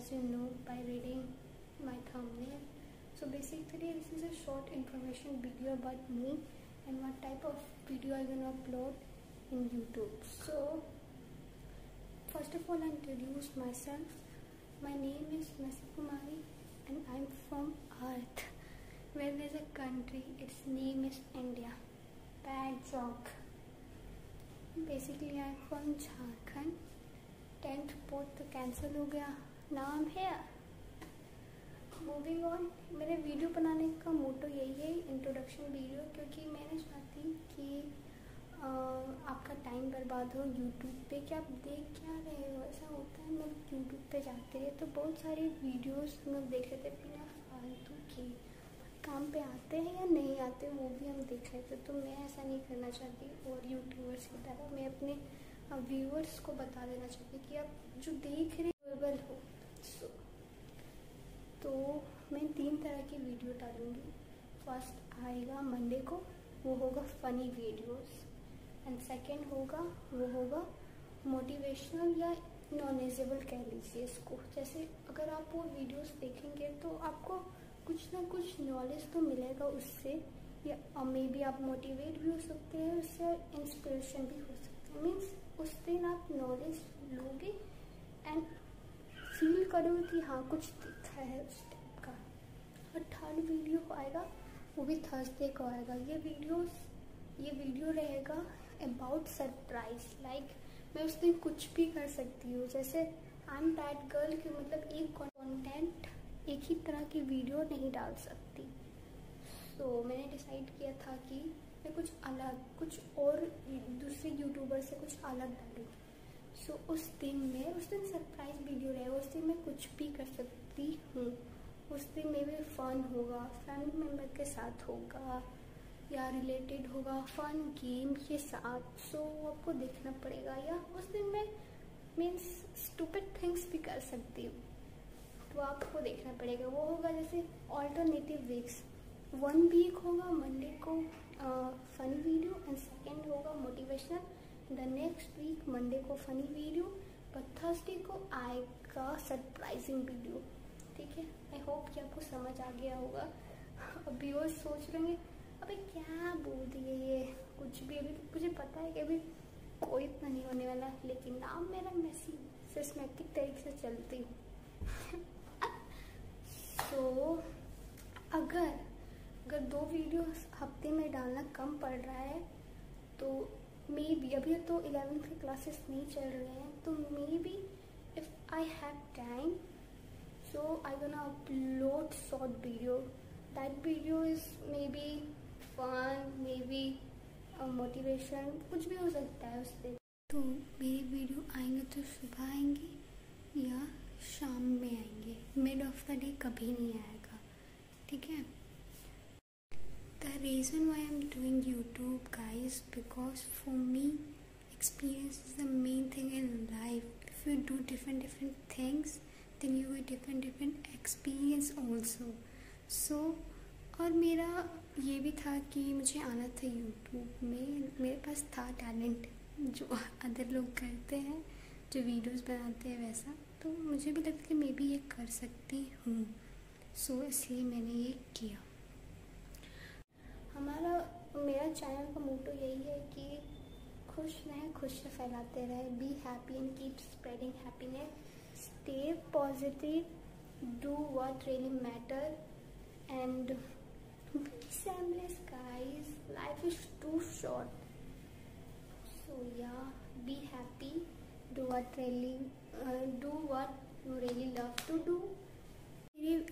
as you know by reading my thumbnail so basically this is a short information video about me and what type of video I'm gonna upload in YouTube so first of all I introduce myself my name is Nasi Kumari and I'm from Earth where there's a country its name is India bad joke basically I from Jharkhand tenth board तो cancel हो गया नाम है। Moving on मेरे video बनाने का मोटो यही है इंट्रोडक्शन वीडियो क्योंकि मैंने चाहती कि आपका टाइम बर्बाद हो यूट्यूब पे। कि आप देख क्या रहे हो? ऐसा होता है लोग यूट्यूब पे जाते हैं तो बहुत सारे वीडियोस हम लोग देख लेते बिना फालतू की। काम पे आते हैं या नहीं आते, वो भी हम देख लेते तो मैं ऐसा नहीं करना चाहती और यूट्यूबर्स की तरह मैं अपने व्यूअर्स को बता देना चाहती कि आप जो देख रहे हो। सो तो मैं तीन तरह की वीडियो डालूँगी। फ़र्स्ट आएगा मंडे को, वो होगा फ़नी वीडियोस एंड सेकंड होगा, वो होगा मोटिवेशनल या नॉलेजेबल कह लीजिए इसको। जैसे अगर आप वो वीडियोस देखेंगे तो आपको कुछ ना कुछ नॉलेज तो मिलेगा उससे। या मे बी आप मोटिवेट भी हो सकते हैं, उससे इंस्पिरेशन भी हो सकते हैं। मीन्स उस दिन आप नॉलेज लोगे एंड फील करोगे कि हाँ कुछ दिखा है उस टाइप का। और थर्ड वीडियो आएगा, वो भी थर्सडे को आएगा। ये वीडियोस ये वीडियो रहेगा अबाउट सरप्राइज़ लाइक मैं उस दिन कुछ भी कर सकती हूँ। जैसे आई एम दैट गर्ल कि मतलब एक कंटेंट एक ही तरह की वीडियो नहीं डाल सकती। तो मैंने डिसाइड किया था कि मैं कुछ अलग, कुछ और दूसरे यूट्यूबर से कुछ अलग डालूँ। सो उस दिन में उस दिन सरप्राइज़ वीडियो रहेगा उस दिन मैं कुछ भी कर सकती हूँ। उस दिन में भी फन होगा फैमिली मेंबर के साथ होगा या रिलेटेड होगा फन गेम के साथ। सो so, आपको देखना पड़ेगा या उस दिन मैं मीन्स स्टूपिड थिंग्स भी कर सकती हूँ। तो आपको देखना पड़ेगा वो होगा जैसे ऑल्टरनेटिव वीक्स वन वीक होगा मंडे को फनी वीडियो एंड सेकेंड होगा motivational the next week Monday को फनी वीडियो पर थर्सडे को आएगा सरप्राइजिंग वीडियो ठीक है? आई होप कि आपको समझ आ गया होगा। अभी वो सोच रहे हैं अभी क्या बोल दिए ये? कुछ भी अभी मुझे पता है कि अभी कोई इतना नहीं होने वाला, लेकिन नाम मेरा मैसी सिस्टमेटिक तरीके से चलती हूँ. तो अगर अगर दो वीडियो हफ़्ते में डालना कम पड़ रहा है तो मे बी अभी तो इलेवेंथ के क्लासेस नहीं चल रहे हैं तो maybe if I have time so I gonna upload short video that video is maybe fun maybe motivation कुछ भी हो सकता है उससे। तो मेरी वीडियो आएँगे तो सुबह आएँगे या शाम में आएँगे। मिड ऑफ़ द डे कभी नहीं आएगा, ठीक है? Reason why am doing YouTube guys because for me experience is the main thing in life if you do different different things then you will different different experience also so और मेरा ये भी था कि मुझे आना था यूट्यूब में। मेरे पास था टैलेंट जो अदर लोग करते हैं जो वीडियोस बनाते हैं वैसा। तो मुझे भी लगता कि मैं भी ये कर सकती हूँ। सो so, इसलिए मैंने ये किया। हमारा, मेरा चैनल का मोटो यही है कि खुश रहें, खुश फैलाते रहे be happy and keep spreading happiness stay positive do what really matter and seamless guys life is too short so yeah be happy do what really do what you really love to do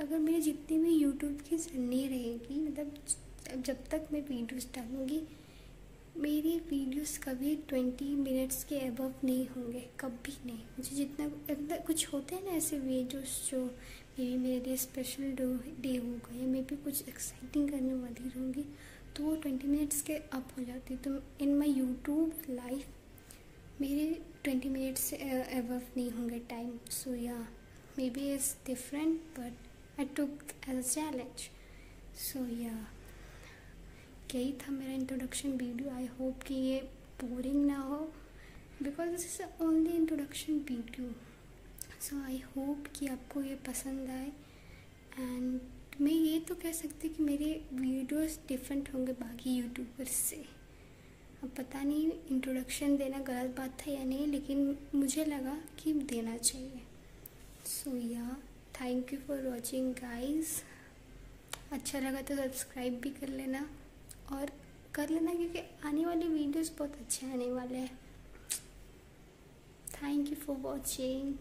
अगर मेरी जितनी भी YouTube की journey रहेगी मतलब जब तक मैं वीडियोस डालूँगी, मेरी वीडियोस कभी ट्वेंटी मिनट्स के अबव नहीं होंगे, कभी नहीं। मुझे जितना कुछ होते हैं ना ऐसे वीडियोस जो मेरी, मेरे लिए स्पेशल डे होगा या मैं भी कुछ एक्साइटिंग करने वाली रहूँगी तो वो ट्वेंटी मिनट्स के अप हो जाती तो इन माई यूट्यूब लाइफ मेरे ट्वेंटी मिनट्स से एवव नहीं होंगे time so yeah maybe is different but I took as a challenge so yeah यही था मेरा इंट्रोडक्शन वीडियो आई होप कि ये बोरिंग ना हो because this is only introduction video so I hope कि आपको ये पसंद आए. एंड मैं ये तो कह सकती कि मेरे वीडियोस डिफरेंट होंगे बाकी यूट्यूबर्स से. अब पता नहीं इंट्रोडक्शन देना गलत बात था या नहीं, लेकिन मुझे लगा कि देना चाहिए. So yeah thank you for watching guys अच्छा लगा तो सब्सक्राइब भी कर लेना. और कर लेना क्योंकि आने वाले वीडियोस बहुत अच्छे आने वाले हैं। Thank you for watching